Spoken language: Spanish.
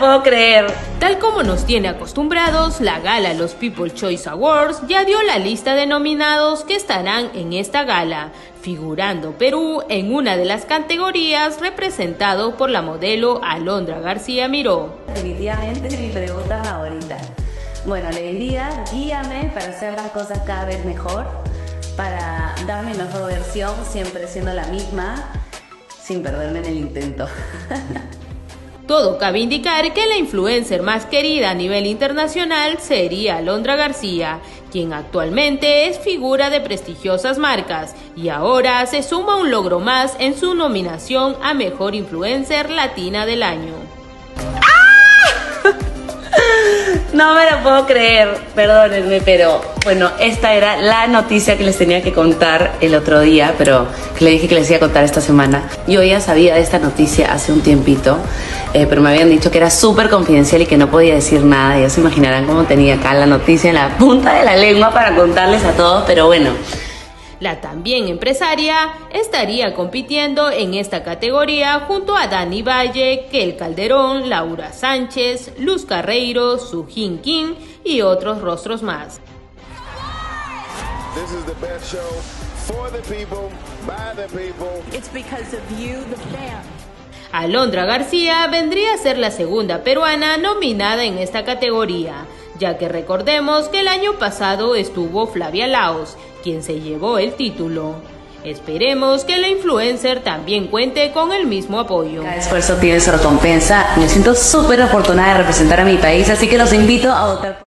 puedo creer. Tal como nos tiene acostumbrados, la gala Los People Choice Awards ya dio la lista de nominados que estarán en esta gala, figurando Perú en una de las categorías representado por la modelo Alondra García Miró. Definitivamente mi pregunta favorita. Bueno, le diría, guíame para hacer las cosas cada vez mejor, para dar mi versión, siempre siendo la misma, sin perderme en el intento. Todo cabe indicar que la influencer más querida a nivel internacional sería Alondra García, quien actualmente es figura de prestigiosas marcas y ahora se suma un logro más en su nominación a Mejor Influencer Latina del Año. No me lo puedo creer, perdónenme, pero bueno, esta era la noticia que les tenía que contar el otro día, pero que le dije que les iba a contar esta semana. Yo ya sabía de esta noticia hace un tiempito, eh, pero me habían dicho que era súper confidencial y que no podía decir nada. Ya se imaginarán cómo tenía acá la noticia en la punta de la lengua para contarles a todos, pero bueno. La también empresaria estaría compitiendo en esta categoría junto a Dani Valle, Kel Calderón, Laura Sánchez, Luz Carreiro, Sujin Kim y otros rostros más. Alondra García vendría a ser la segunda peruana nominada en esta categoría ya que recordemos que el año pasado estuvo Flavia Laos, quien se llevó el título. Esperemos que la influencer también cuente con el mismo apoyo. Cada esfuerzo tiene su recompensa. Me siento súper afortunada de representar a mi país, así que los invito a votar.